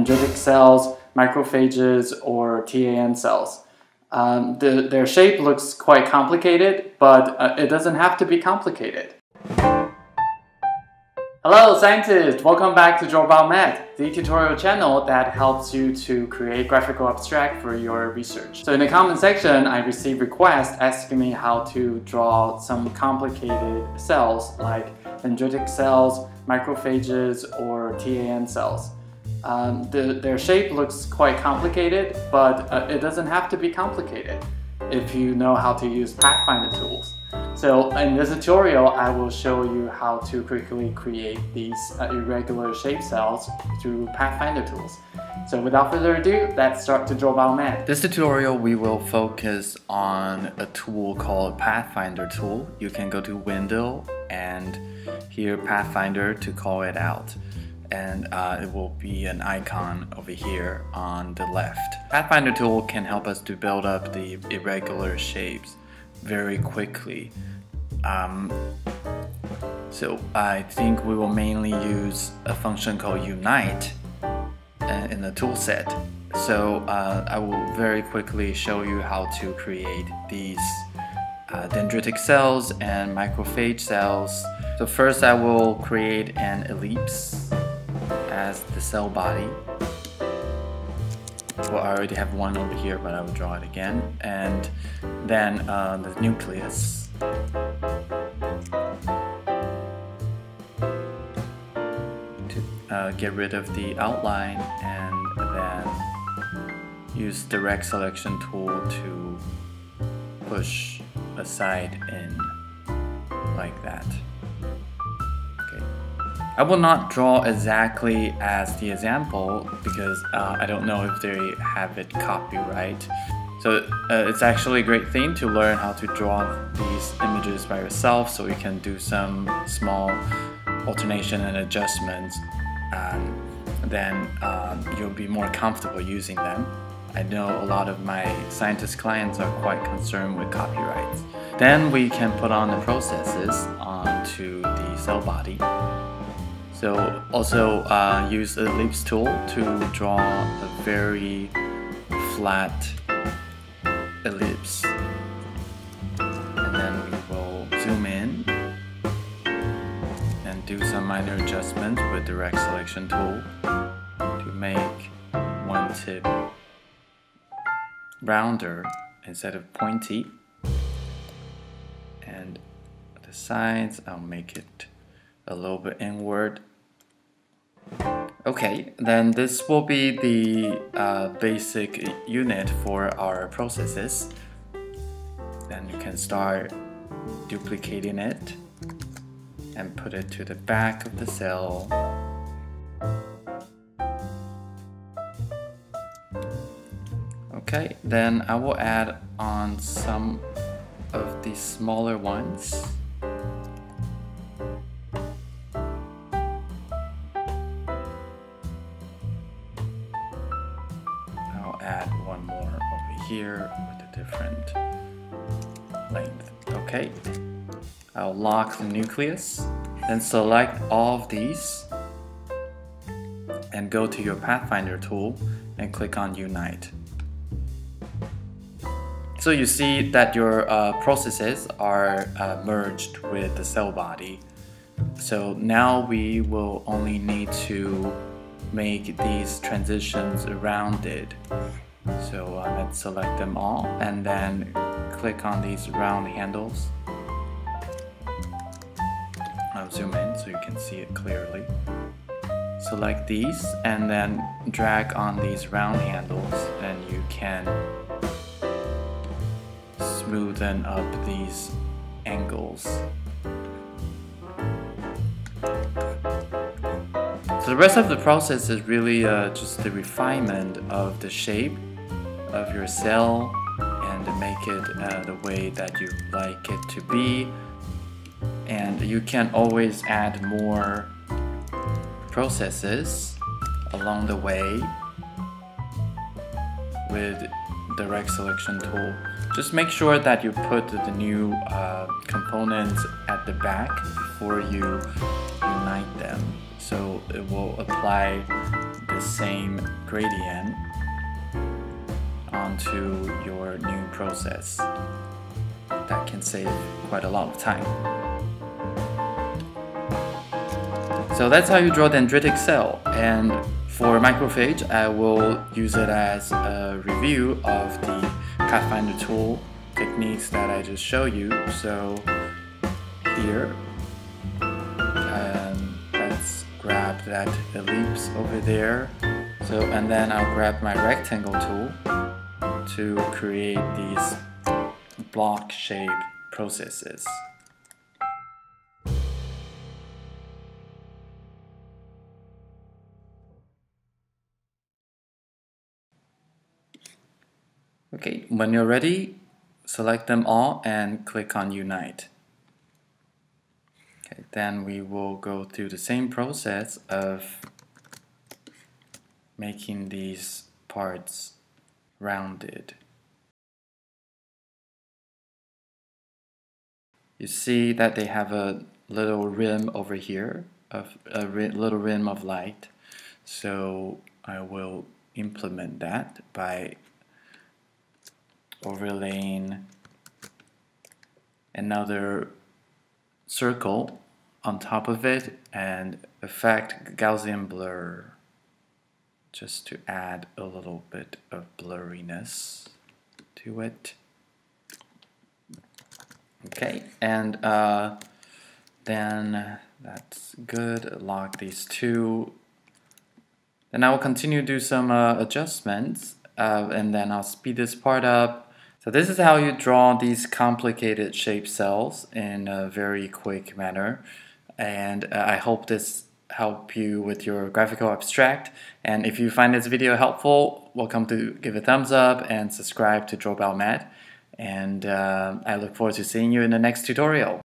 dendritic cells, macrophages, or TAM cells. Um, the, their shape looks quite complicated, but uh, it doesn't have to be complicated. Hello scientists! Welcome back to DrawBioMed, the tutorial channel that helps you to create graphical abstract for your research. So in the comment section, I received requests asking me how to draw some complicated cells like dendritic cells, macrophages, or TAM cells. Um, the, their shape looks quite complicated, but uh, it doesn't have to be complicated if you know how to use Pathfinder tools. So in this tutorial, I will show you how to quickly create these uh, irregular shape cells through Pathfinder tools. So without further ado, let's start to draw BioMed. This tutorial, we will focus on a tool called Pathfinder tool. You can go to Window and here Pathfinder to call it out and uh, it will be an icon over here on the left. Pathfinder tool can help us to build up the irregular shapes very quickly. Um, so I think we will mainly use a function called unite uh, in the tool set. So uh, I will very quickly show you how to create these uh, dendritic cells and macrophage cells. So first I will create an ellipse as the cell body. Well, I already have one over here, but I will draw it again. And then uh, the nucleus. To uh, get rid of the outline and then use direct selection tool to push aside side in like that. I will not draw exactly as the example because uh, I don't know if they have it copyright. So uh, it's actually a great thing to learn how to draw these images by yourself so you can do some small alternation and adjustments. Um, then um, you'll be more comfortable using them. I know a lot of my scientist clients are quite concerned with copyrights. Then we can put on the processes onto the cell body. So also uh, use the ellipse tool to draw a very flat ellipse. And then we will zoom in and do some minor adjustments with the direct selection tool to make one tip rounder instead of pointy. And the sides, I'll make it a little bit inward. Okay, then this will be the uh, basic unit for our processes. Then you can start duplicating it and put it to the back of the cell. Okay, then I will add on some of the smaller ones. Add one more over here with a different length. Okay, I'll lock the nucleus, then select all of these and go to your Pathfinder tool and click on Unite. So you see that your uh, processes are uh, merged with the cell body. So now we will only need to make these transitions rounded. So uh, let's select them all and then click on these round handles. I'll zoom in so you can see it clearly. Select these and then drag on these round handles and you can smoothen up these angles. The rest of the process is really uh, just the refinement of the shape of your cell and make it uh, the way that you like it to be. And you can always add more processes along the way with direct selection tool. Just make sure that you put the new uh, components at the back before you unite them. So it will apply the same gradient onto your new process. That can save quite a lot of time. So that's how you draw dendritic cell and for macrophage I will use it as a review of the Pathfinder tool techniques that I just showed you. So here that ellipse over there so and then I'll grab my rectangle tool to create these block shape processes. Okay, when you're ready, select them all and click on Unite. Okay, then we will go through the same process of making these parts rounded. You see that they have a little rim over here, of a little rim of light. So I will implement that by overlaying another circle on top of it and effect Gaussian blur just to add a little bit of blurriness to it. Okay, and uh, then that's good. Lock these two. Then I will continue to do some uh, adjustments uh, and then I'll speed this part up. So this is how you draw these complicated shape cells in a very quick manner. And uh, I hope this help you with your graphical abstract. And if you find this video helpful, welcome to give a thumbs up and subscribe to DrawBioMed. And uh, I look forward to seeing you in the next tutorial.